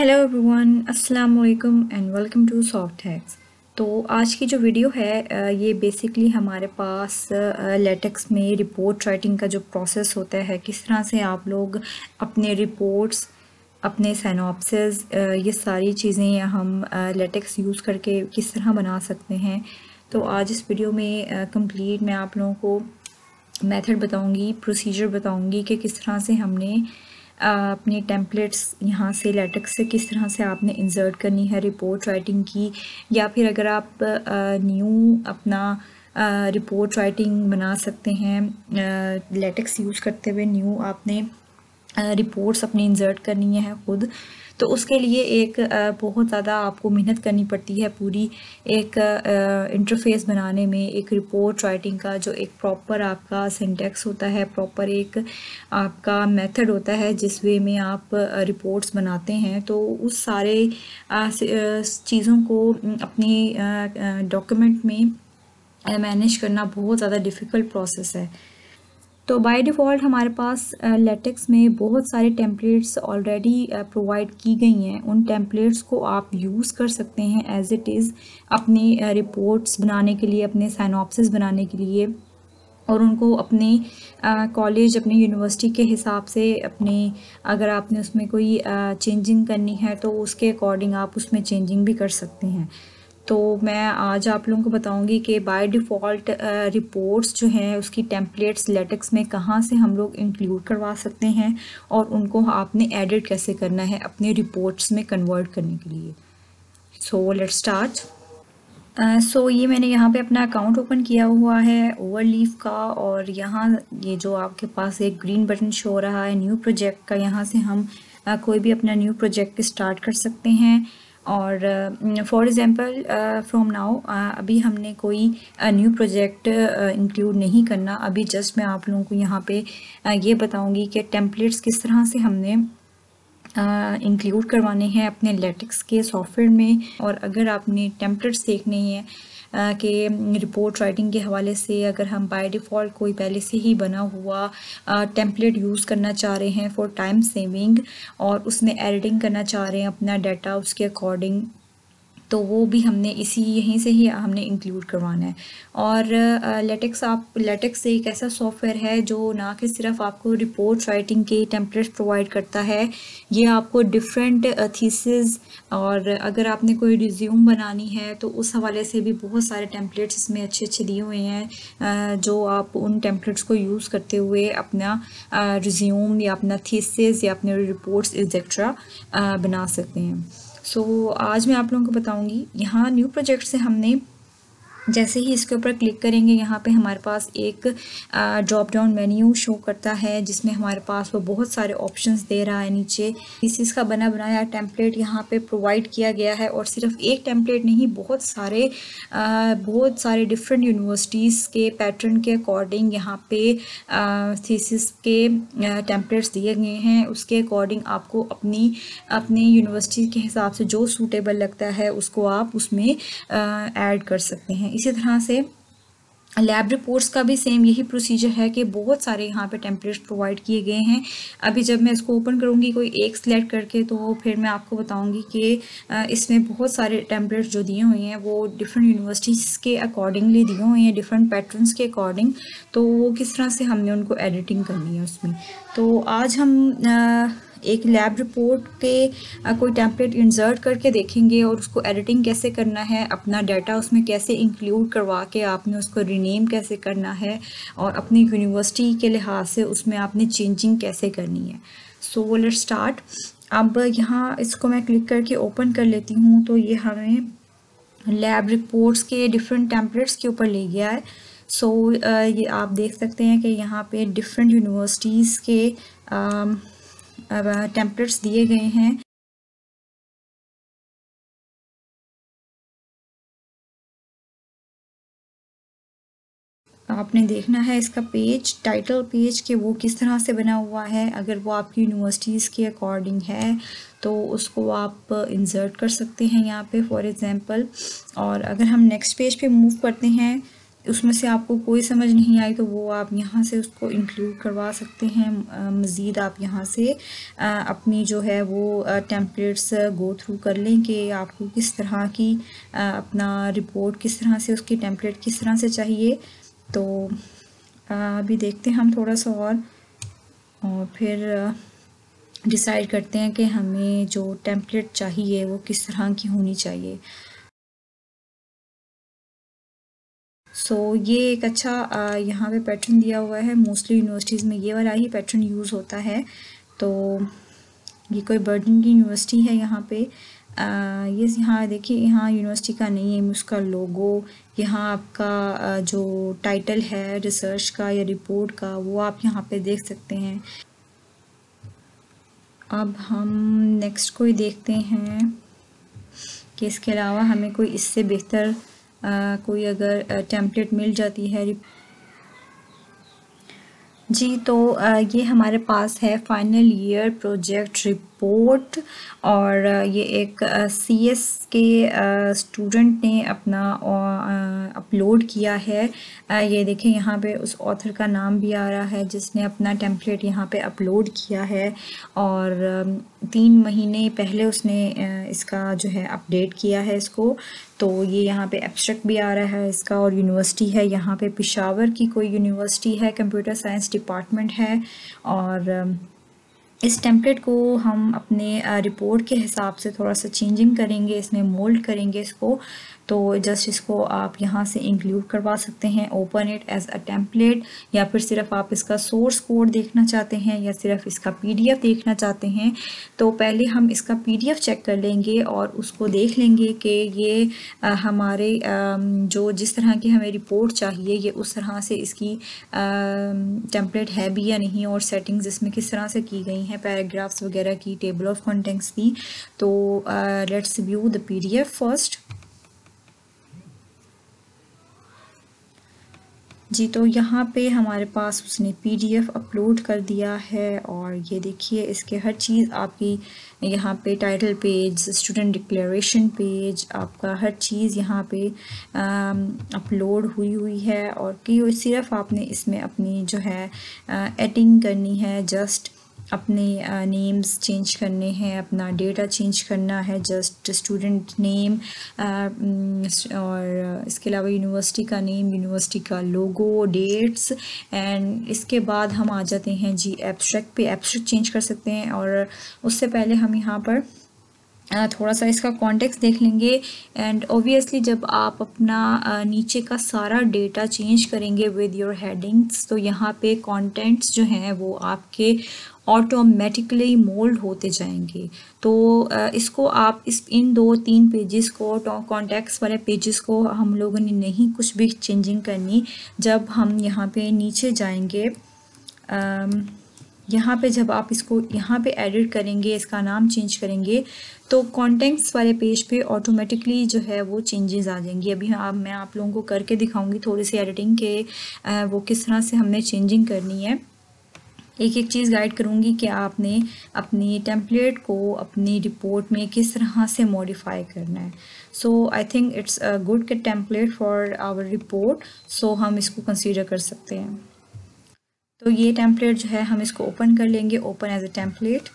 Hello everyone अस्सलाम वालेकुम and welcome to soft hacks तो आज की जो वीडियो है ये बेसिकली हमारे पास लेटेक्स में रिपोर्ट राइटिंग का जो प्रोसेस होता है, किस तरह से आप लोग अपने रिपोर्ट्स अपने सैनॉप्सिस ये सारी चीज़ें हम लेटेक्स यूज़ करके किस तरह बना सकते हैं। तो आज इस वीडियो में कंप्लीट मैं आप लोगों को मेथड बताऊँगी प्रोसीजर बताऊँगी कि किस तरह से हमने अपनी टेम्पलेट्स यहाँ से लेटेक्स से किस तरह से आपने इंसर्ट करनी है रिपोर्ट राइटिंग की, या फिर अगर आप न्यू अपना रिपोर्ट राइटिंग बना सकते हैं लेटक्स यूज़ करते हुए न्यू आपने रिपोर्ट्स अपनी इंसर्ट करनी है ख़ुद तो उसके लिए एक बहुत ज़्यादा आपको मेहनत करनी पड़ती है पूरी एक इंटरफेस बनाने में, एक रिपोर्ट राइटिंग का जो एक प्रॉपर आपका सिंटेक्स होता है प्रॉपर एक आपका मेथड होता है जिस वे में आप रिपोर्ट्स बनाते हैं तो उस सारे चीज़ों को अपनी डॉक्यूमेंट में मैनेज करना बहुत ज़्यादा डिफ़िकल्ट प्रोसेस है। तो बाय डिफ़ॉल्ट हमारे पास लेटेक्स में बहुत सारे टेम्पलेट्स ऑलरेडी प्रोवाइड की गई हैं। उन टेम्पलेट्स को आप यूज़ कर सकते हैं एज इट इज़ अपनी रिपोर्ट्स बनाने के लिए, अपने साइनॉप्सिस बनाने के लिए और उनको अपने कॉलेज अपनी यूनिवर्सिटी के हिसाब से अपने, अगर आपने उसमें कोई चेंजिंग करनी है तो उसके अकॉर्डिंग आप उसमें चेंजिंग भी कर सकते हैं। तो मैं आज आप लोगों को बताऊँगी कि बाय डिफ़ॉल्ट रिपोर्ट्स जो हैं उसकी टेम्पलेट्स लेटेक्स में कहाँ से हम लोग इंक्लूड करवा सकते हैं और उनको आपने एडिट कैसे करना है अपने रिपोर्ट्स में कन्वर्ट करने के लिए। सो लेट स्टार्ट सो ये मैंने यहाँ पे अपना अकाउंट ओपन किया हुआ है ओवर का और यहाँ ये जो आपके पास एक ग्रीन बटन शो रहा है न्यू प्रोजेक्ट का यहाँ से हम uh, कोई भी अपना न्यू प्रोजेक्ट स्टार्ट कर सकते हैं। और फॉर एग्ज़ाम्पल फ्रॉम नाउ अभी हमने कोई न्यू प्रोजेक्ट इंक्लूड नहीं करना। अभी जस्ट मैं आप लोगों को यहाँ पे uh, ये बताऊँगी कि टेम्पलेट्स किस तरह से हमने इंक्लूड uh, करवाने हैं अपने लेटेक्स के सॉफ्टवेयर में। और अगर आपने टेम्पलेट्स देखने हैं कि रिपोर्ट राइटिंग के हवाले से अगर हम बाय डिफ़ॉल्ट कोई पहले से ही बना हुआ टेम्पलेट यूज़ करना चाह रहे हैं फॉर टाइम सेविंग और उसमें एडिटिंग करना चाह रहे हैं अपना डाटा उसके अकॉर्डिंग तो वो भी हमने इसी यहीं से ही हमने इंक्लूड करवाना है। और लेटेक्स आप लेटेक्स एक ऐसा सॉफ्टवेयर है जो ना कि सिर्फ़ आपको रिपोर्ट राइटिंग के टेम्पलेट्स प्रोवाइड करता है। ये आपको डिफरेंट थीसिस और अगर आपने कोई रिज्यूम बनानी है तो उस हवाले से भी बहुत सारे टेम्पलेट्स इसमें अच्छे अच्छे दिए हुए हैं जो आप उन टेम्पलेट्स को यूज़ करते हुए अपना रिज्यूम या अपना थीसिस या अपने रिपोर्ट्स एक्सेट्रा बना सकते हैं। सो so, आज मैं आप लोगों को बताऊँगी यहाँ न्यू प्रोजेक्ट से हमने जैसे ही इसके ऊपर क्लिक करेंगे यहाँ पे हमारे पास एक ड्रॉप डाउन मेन्यू शो करता है जिसमें हमारे पास वो बहुत सारे ऑप्शंस दे रहा है नीचे। इस का बना बनाया टेम्पलेट यहाँ पे प्रोवाइड किया गया है और सिर्फ़ एक टेम्पलेट नहीं बहुत सारे आ, बहुत सारे डिफरेंट यूनिवर्सिटीज़ के पैटर्न के अकॉर्डिंग यहाँ पे थीसिस के टेम्पलेट्स दिए गए हैं। उसके अकॉर्डिंग आपको अपनी अपनी यूनिवर्सिटी के हिसाब से जो सूटेबल लगता है उसको आप उसमें ऐड कर सकते हैं। इसी तरह से लैब रिपोर्ट्स का भी सेम यही प्रोसीजर है कि बहुत सारे यहाँ पे टेम्पलेट्स प्रोवाइड किए गए हैं। अभी जब मैं इसको ओपन करूँगी कोई एक सिलेक्ट करके तो फिर मैं आपको बताऊँगी कि इसमें बहुत सारे टेम्पलेट्स जो दिए हुए हैं वो डिफरेंट यूनिवर्सिटीज़ के अकॉर्डिंगली दिए हुए हैं डिफरेंट पैटर्न्स के अकॉर्डिंग तो वो किस तरह से हमने उनको एडिटिंग करनी है उसमें। तो आज हम आ, एक लैब रिपोर्ट के कोई टेम्पलेट इंसर्ट करके देखेंगे और उसको एडिटिंग कैसे करना है अपना डाटा उसमें कैसे इंक्लूड करवा के आपने उसको रीनेम कैसे करना है और अपनी यूनिवर्सिटी के लिहाज से उसमें आपने चेंजिंग कैसे करनी है। सो लेट स्टार्ट अब यहाँ इसको मैं क्लिक करके ओपन कर लेती हूँ तो ये हमें लैब रिपोर्ट्स के डिफरेंट टेम्पलेट्स के ऊपर ले गया है। सो so, ये आप देख सकते हैं कि यहाँ पे डिफरेंट यूनिवर्सिटीज़ के टेम्पलेट्स दिए गए हैं। आपने देखना है इसका पेज टाइटल पेज के वो किस तरह से बना हुआ है। अगर वो आपकी यूनिवर्सिटीज़ के अकॉर्डिंग है तो उसको आप इंसर्ट कर सकते हैं यहाँ पे फॉर एग्ज़ाम्पल और अगर हम नेक्स्ट पेज पे मूव करते हैं उसमें से आपको कोई समझ नहीं आई तो वो आप यहाँ से उसको इंक्लूड करवा सकते हैं। मज़ीद आप यहाँ से अपनी जो है वो टेम्पलेट्स गो थ्रू कर लें कि आपको किस तरह की अपना रिपोर्ट किस तरह से, उसकी टेम्पलेट किस तरह से चाहिए। तो अभी देखते हैं हम थोड़ा सा और और फिर डिसाइड करते हैं कि हमें जो टेम्पलेट चाहिए वो किस तरह की होनी चाहिए। सो so, ये एक अच्छा यहाँ पे पैटर्न दिया हुआ है। मोस्टली यूनिवर्सिटीज़ में ये वाला ही पैटर्न यूज़ होता है। तो ये कोई बर्डन की यूनिवर्सिटी है यहाँ पे। ये यहाँ देखिए यहाँ यूनिवर्सिटी का नहीं है उसका लोगो यहाँ आपका जो टाइटल है रिसर्च का या रिपोर्ट का वो आप यहाँ पे देख सकते हैं। अब हम नेक्स्ट कोई देखते हैं कि इसके अलावा हमें कोई इससे बेहतर कोई अगर टेम्पलेट मिल जाती है। जी तो ये हमारे पास है फाइनल ईयर प्रोजेक्ट रिपोर्ट और ये एक सी एस के स्टूडेंट ने अपना अपलोड किया है। ये देखें यहाँ पे उस ऑथर का नाम भी आ रहा है, जिसने अपना टेम्पलेट यहाँ पे अपलोड किया है। और तीन महीने पहले उसने इसका जो है अपडेट किया है इसको तो ये यहाँ पे एब्स्ट्रैक्ट भी आ रहा है इसका और यूनिवर्सिटी है। यहाँ पे पिशावर की कोई यूनिवर्सिटी है कंप्यूटर साइंस डिपार्टमेंट है और इस टेम्पलेट को हम अपने रिपोर्ट के हिसाब से थोड़ा सा चेंजिंग करेंगे, इसमें मोल्ड करेंगे इसको। तो जस्ट इसको आप यहाँ से इंक्लूड करवा सकते हैं open it as a template या फिर सिर्फ़ आप इसका सोर्स कोड देखना चाहते हैं, या सिर्फ़ इसका पीडीएफ देखना चाहते हैं तो पहले हम इसका पीडीएफ चेक कर लेंगे और उसको देख लेंगे कि ये हमारे जो जिस तरह की हमें रिपोर्ट चाहिए, ये उस तरह से इसकी टेम्पलेट है भी या नहीं और सेटिंग्स इसमें किस तरह से की गई हैं पैराग्राफ्स वगैरह की टेबल ऑफ़ कंटेंट्स की तो let's view the PDF first जी तो यहाँ पे हमारे पास उसने पीडीएफ अपलोड कर दिया है और ये देखिए, इसके हर चीज़ आपकी यहाँ पे title page student declaration page आपका हर चीज़ यहाँ पे अपलोड हुई हुई है और कि सिर्फ़ आपने इसमें अपनी जो है एडिंग करनी है जस्ट अपने नेम्स चेंज करने हैं, अपना डेटा चेंज करना है जस्ट स्टूडेंट नेम और इसके अलावा यूनिवर्सिटी का नेम यूनिवर्सिटी का लोगो डेट्स एंड इसके बाद हम आ जाते हैं जी एब्स्ट्रैक्ट पे। एब्स्ट्रैक्ट चेंज कर सकते हैं और उससे पहले हम यहाँ पर थोड़ा सा इसका कॉन्टेक्स्ट देख लेंगे। एंड ओबियसली जब आप अपना नीचे का सारा डेटा चेंज करेंगे विद योर हेडिंग्स तो यहाँ पे कंटेंट्स जो हैं वो आपके ऑटोमेटिकली मोल्ड होते जाएँगे। तो इसको आप इस, इन दो तीन पेजेस को कॉन्टेक्ट्स वाले पेजेस को हम लोगों ने नहीं कुछ भी चेंजिंग करनी। जब हम यहाँ पे नीचे जाएँगे यहाँ पे जब आप इसको यहाँ पे एडिट करेंगे, इसका नाम चेंज करेंगे तो कॉन्टेंट्स वाले पेज पे ऑटोमेटिकली जो है वो चेंजेस आ जाएँगी। अभी आप, मैं आप लोगों को करके दिखाऊँगी थोड़ी सी एडिटिंग के वो किस तरह से हमने चेंजिंग करनी है। एक एक चीज़ गाइड करूँगी कि आपने अपनी टेम्पलेट को अपनी रिपोर्ट में किस तरह से मॉडिफाई करना है। So I think it's a good के template for our report so हम इसको कंसीडर कर सकते हैं। तो ये टेम्पलेट जो है, हम इसको ओपन कर लेंगे open as a template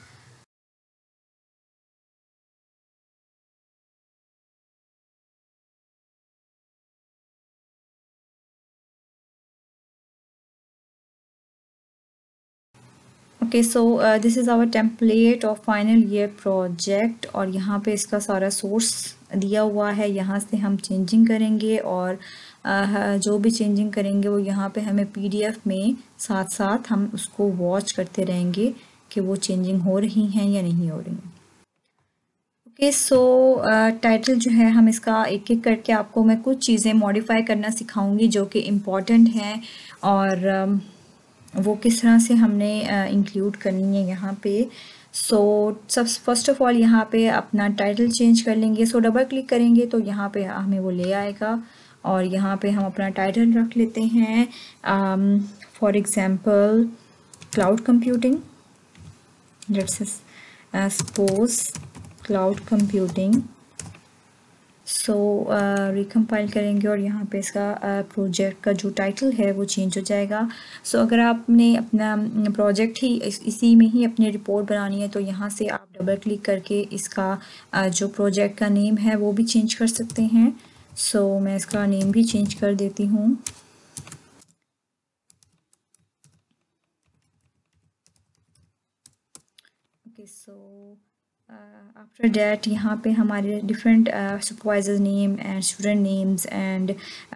okay so this is our template of final year project और यहाँ पे इसका सारा सोर्स दिया हुआ है। यहाँ से हम चेंजिंग करेंगे और uh, जो भी चेंजिंग करेंगे वो यहाँ पे हमें पीडीएफ में साथ साथ हम उसको वॉच करते रहेंगे कि वो चेंजिंग हो रही हैं या नहीं हो रही ओके सो टाइटल जो है हम इसका एक एक करके आपको मैं कुछ चीज़ें मॉडिफाई करना सिखाऊँगी जो कि इंपॉर्टेंट हैं और uh, वो किस तरह से हमने इंक्लूड करनी है यहाँ पे? सो सब फ़र्स्ट ऑफ़ ऑल यहाँ पे अपना टाइटल चेंज कर लेंगे। सो डबल क्लिक करेंगे तो यहाँ पे हमें वो ले आएगा और यहाँ पे हम अपना टाइटल रख लेते हैं। For example cloud computing let's suppose cloud computing so recompile करेंगे और यहाँ पे इसका प्रोजेक्ट uh, का जो टाइटल है वो चेंज हो जाएगा। सो so, अगर आपने अपना प्रोजेक्ट ही इस, इसी में ही अपनी रिपोर्ट बनानी है तो यहाँ से आप डबल क्लिक करके इसका uh, जो प्रोजेक्ट का नेम है वो भी चेंज कर सकते हैं। सो so, मैं इसका नेम भी चेंज कर देती हूँ। ओके सो आफ्टर डैट यहाँ पे हमारे different supervisor name and student names and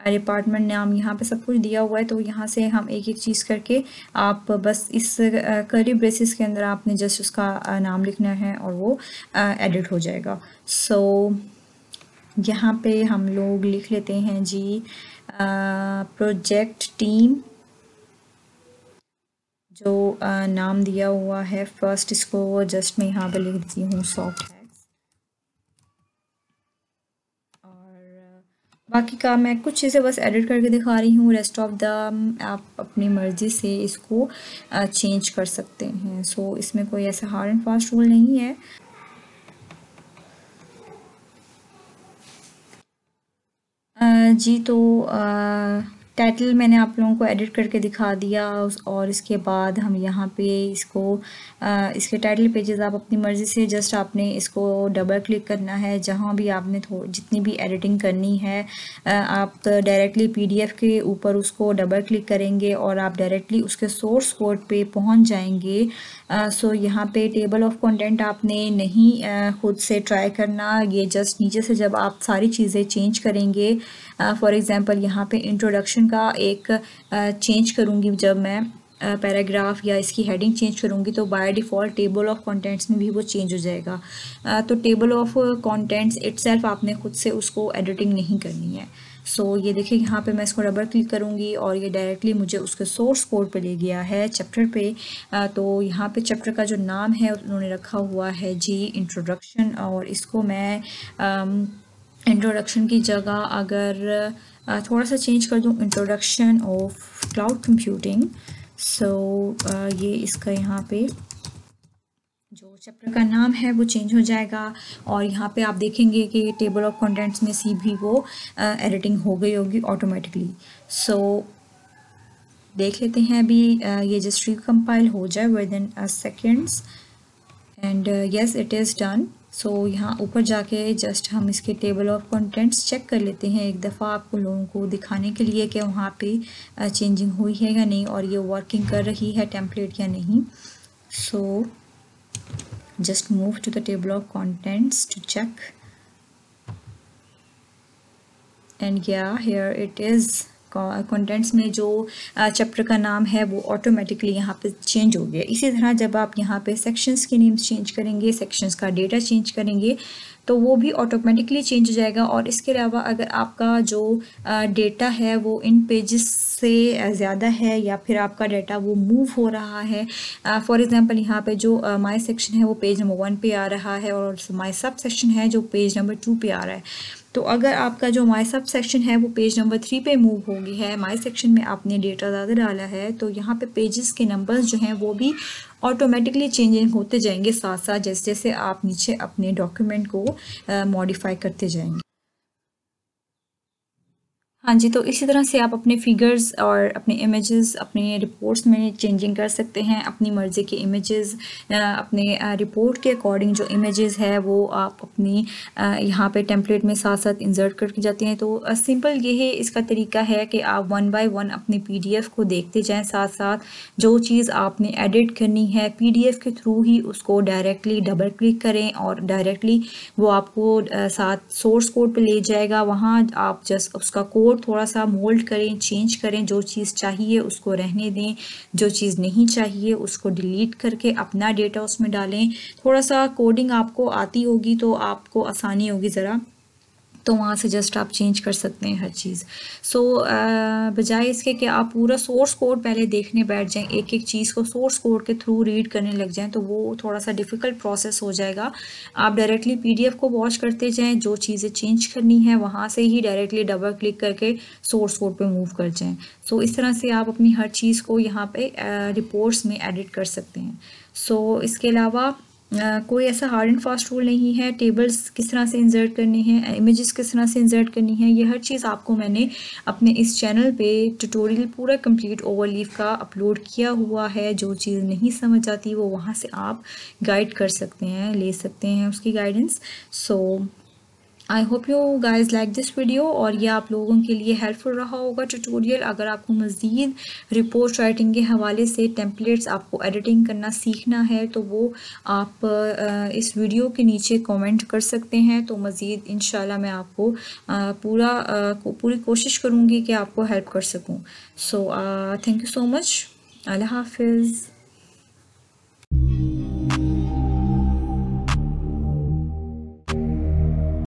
department नाम यहाँ पे सब कुछ दिया हुआ है। तो यहाँ से हम एक एक चीज़ करके आप बस इस करी uh, ब्रेसिस के अंदर आपने जस्ट उसका uh, नाम लिखना है और वो एडिट uh, हो जाएगा। सो so, यहाँ पे हम लोग लिख लेते हैं जी प्रोजेक्ट टीम जो आ, नाम दिया हुआ है फ़र्स्ट इसको जस्ट मैं यहाँ पे लिख देती हूँ सॉफ्ट हैक्स और बाकी का मैं कुछ चीज़ें बस एडिट करके दिखा रही हूँ रेस्ट ऑफ़ द आप अपनी मर्ज़ी से इसको चेंज कर सकते हैं। सो so, इसमें कोई ऐसा हार्ड एंड फास्ट रूल नहीं है। जी तो आ, टाइटल मैंने आप लोगों को एडिट करके दिखा दिया और इसके बाद हम यहाँ पे इसको इसके टाइटल पेजेस आप अपनी मर्ज़ी से जस्ट आपने इसको डबल क्लिक करना है। जहाँ भी आपने जितनी भी एडिटिंग करनी है आप डायरेक्टली पीडीएफ के ऊपर उसको डबल क्लिक करेंगे और आप डायरेक्टली उसके सोर्स कोड पे पहुँच जाएँगे। सो यहाँ पे टेबल ऑफ़ कंटेंट आपने नहीं खुद से ट्राई करना। ये जस्ट नीचे से जब आप सारी चीज़ें चेंज करेंगे फॉर एग्ज़ाम्पल यहाँ पे इंट्रोडक्शन का एक चेंज करूँगी जब मैं पैराग्राफ या इसकी हेडिंग चेंज करूँगी तो by default table of contents में भी वो चेंज हो जाएगा। uh, तो टेबल ऑफ़ कंटेंट्स इट्सल्फ आपने खुद से उसको एडिटिंग नहीं करनी है। सो so, ये देखिए यहाँ पे मैं इसको डबल क्लिक करूँगी और ये डायरेक्टली मुझे उसके सोर्स कोड पे ले गया है चैप्टर पे। तो यहाँ पे चैप्टर का जो नाम है उन्होंने रखा हुआ है जी इंट्रोडक्शन और इसको मैं इंट्रोडक्शन की जगह अगर थोड़ा सा चेंज कर दूँ introduction of cloud computing so ये इसका यहाँ पे जो चैप्टर का नाम है वो चेंज हो जाएगा। और यहाँ पे आप देखेंगे कि टेबल ऑफ़ कंटेंट्स में सी भी वो एडिटिंग हो गई होगी ऑटोमेटिकली सो so, देख लेते हैं अभी ये जस्ट रिकम्पाइल हो जाए within seconds and yes it is done so so, यहाँ ऊपर जाके जस्ट हम इसके टेबल ऑफ़ कंटेंट्स चेक कर लेते हैं। एक दफ़ा आपको लोगों को दिखाने के लिए कि वहाँ पे चेंजिंग हुई है या नहीं और ये वर्किंग कर रही है टेम्पलेट या नहीं। So just move to the table of contents to check and yeah here it is contents में जो चैप्टर का नाम है, वो ऑटोमेटिकली यहाँ पे चेंज हो गया। इसी तरह जब आप यहाँ पे सेक्शंस के नेम्स चेंज करेंगे सेक्शंस का डेटा चेंज करेंगे तो वो भी ऑटोमेटिकली चेंज हो जाएगा। और इसके अलावा अगर आपका जो डेटा है, वो इन पेजेस से ज़्यादा है या फिर आपका डेटा वो मूव हो रहा है फॉर एग्ज़ाम्पल यहाँ पे जो माई सेक्शन है, वो पेज नंबर वन पे आ रहा है और माई सब सेक्शन है, जो पेज नंबर टू पे आ रहा है। तो अगर आपका जो माई सब सेक्शन है, वो पेज नंबर थ्री पे मूव हो गई है माई सेक्शन में आपने डेटा ज़्यादा डाला है तो यहाँ पे पेजेस के नंबर्स जो हैं, वो भी ऑटोमेटिकली चेंजिंग होते जाएँगे साथ साथ जैसे जैसे आप नीचे अपने डॉक्यूमेंट को मॉडिफाई करते जाएँगे। हाँ जी तो इसी तरह से आप अपने फिगर्स और अपने इमेजेस अपने रिपोर्ट्स में चेंजिंग कर सकते हैं, अपनी मर्ज़ी के इमेजेस अपने रिपोर्ट के अकॉर्डिंग जो इमेजेस है, वो आप अपनी यहाँ पे टेम्पलेट में साथ साथ इंसर्ट करके जाते हैं। तो सिंपल ये है, इसका तरीका है कि आप वन बाय वन अपने पीडीएफ को देखते जाएँ साथ साथ जो चीज़ आपने एडिट करनी है पीडीएफ के थ्रू ही उसको डायरेक्टली डबल क्लिक करें और डायरेक्टली वो आपको साथ सोर्स कोड पर ले जाएगा। वहाँ आप जस्ट उसका कोड थोड़ा सा मोल्ड करें चेंज करें, जो चीज़ चाहिए उसको रहने दें, जो चीज़ नहीं चाहिए उसको डिलीट करके अपना डेटा उसमें डालें। थोड़ा सा कोडिंग आपको आती होगी तो आपको आसानी होगी ज़रा। तो वहाँ से जस्ट आप चेंज कर सकते हैं हर चीज़। सो so, बजाय इसके कि आप पूरा सोर्स कोड पहले देखने बैठ जाएँ एक एक चीज़ को सोर्स कोड के थ्रू रीड करने लग जाएँ तो वो थोड़ा सा डिफ़िकल्ट प्रोसेस हो जाएगा। आप डायरेक्टली पीडीएफ को वॉच करते जाएँ जो चीज़ें चेंज करनी है वहाँ से ही डायरेक्टली डबल क्लिक करके सोर्स कोड पर मूव कर जाएँ। सो so, इस तरह से आप अपनी हर चीज़ को यहाँ पर रिपोर्ट्स में एडिट कर सकते हैं। सो so, इसके अलावा कोई ऐसा हार्ड एंड फास्ट रूल नहीं है। टेबल्स किस तरह से इंसर्ट करनी है इमेजेस किस तरह से इंसर्ट करनी है ये हर चीज़ आपको मैंने अपने इस चैनल पे ट्यूटोरियल पूरा कंप्लीट ओवरलीव का अपलोड किया हुआ है। जो चीज़ नहीं समझ आती वो वहाँ से आप गाइड कर सकते हैं ले सकते हैं उसकी guidance so so, I hope you guys like this video और ये आप लोगों के लिए हेल्पफुल रहा होगा ट्यूटोरियल अगर आपको मज़ीद रिपोर्ट राइटिंग के हवाले से टेम्पलेट्स आपको एडिटिंग करना सीखना है तो वो आप इस वीडियो के नीचे कमेंट कर सकते हैं। तो मज़ीद इन मैं आपको पूरा पूरी कोशिश करूँगी कि आपको हेल्प कर सकूँ। So thank you so much अल्लाह हाफिज़।